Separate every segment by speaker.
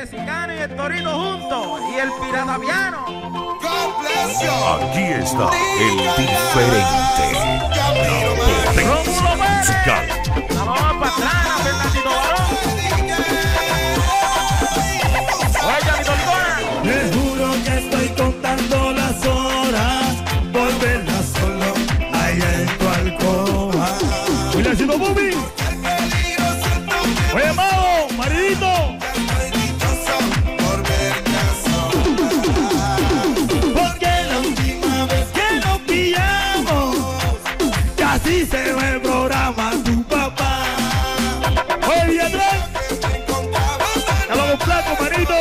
Speaker 1: Yesicano y el Torito juntos. Y el Pirata Piano.
Speaker 2: Aquí está el diferente.
Speaker 3: Casi se ve el programa tu papá. Oye, Villatrán. Ya lo flaco, manito.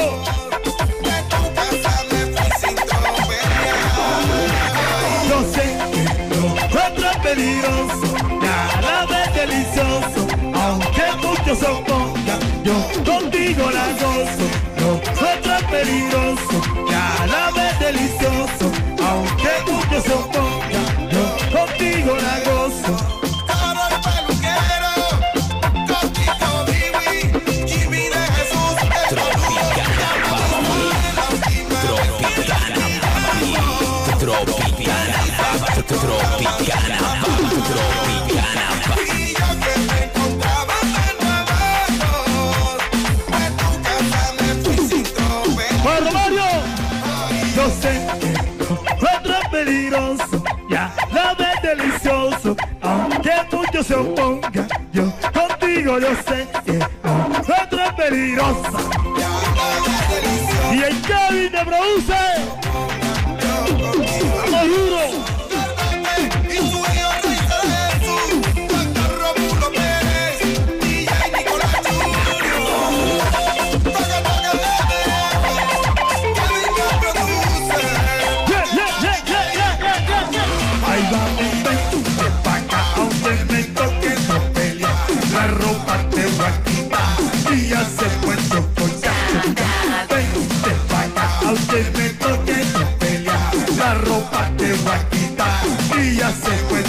Speaker 3: Yo sé que lo encuentro peligroso, cada vez delicioso, aunque muchos se opongan, yo contigo la gozo. Bueno, Mario, yo sé que encuentro peligroso, ya la delicioso, aunque muchos se opongan, yo contigo yo sé que encuentro peligroso. Y el Kevin te produce, aunque me toque pelear. La ropa te va a quitar y ya se con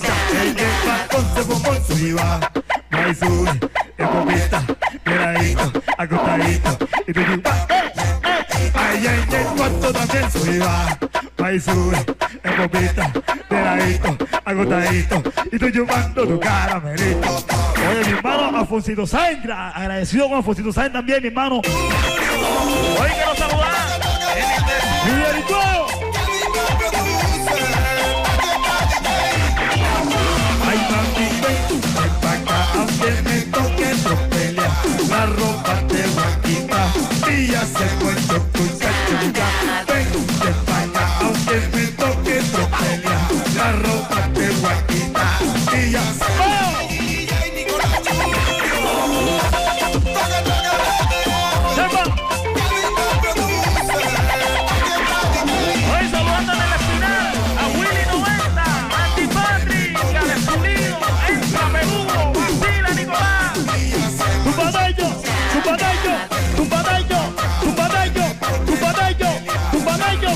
Speaker 3: chacho. El que va con se bombón subiva. Ahí sube, en bombita, miradito, acostadito. Y Ay, ay, en el cuarto también subiva. Ahí sube, en bombita, miradito, agotadito. Y tú chupando tu caramelito. Oye, mi hermano Alfonsito Sáenz, gra- agradecido con Alfonsito Sáenz también, mi hermano.
Speaker 1: Oye, que nos saludan.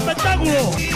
Speaker 3: ¡Espectáculo!